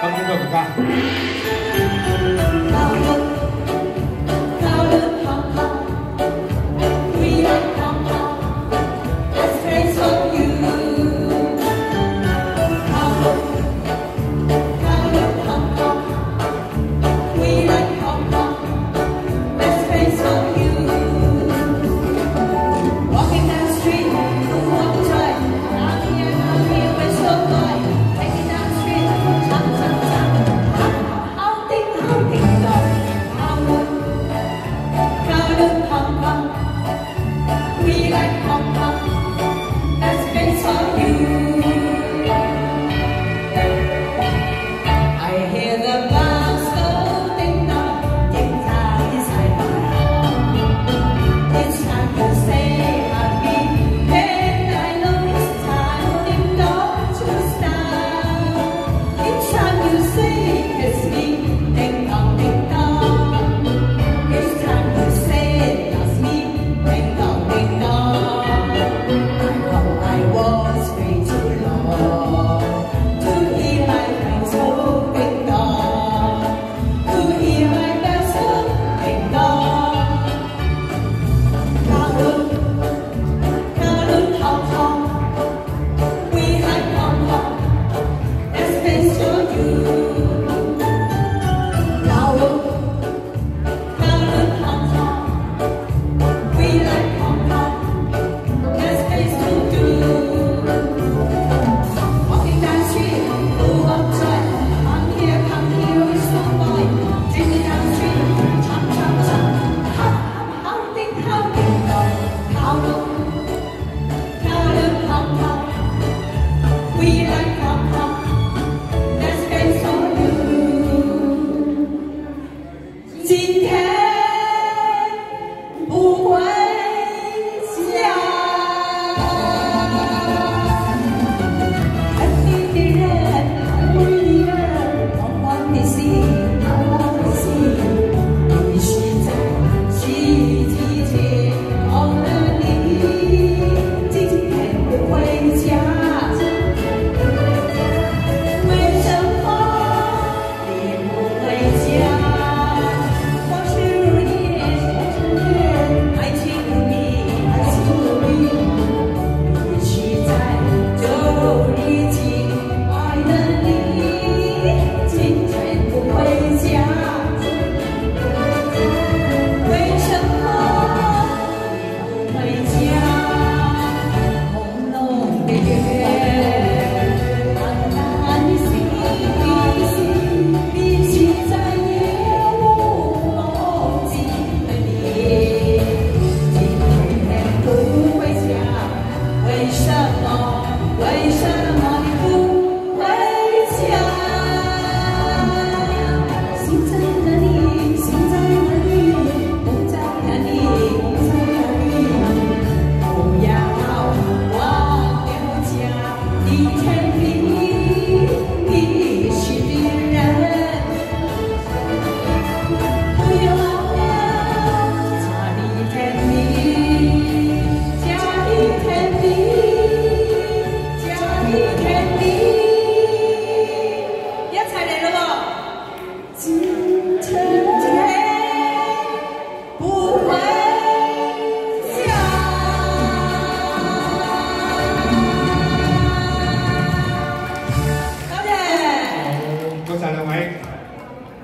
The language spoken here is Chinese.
他工作不干。He sees.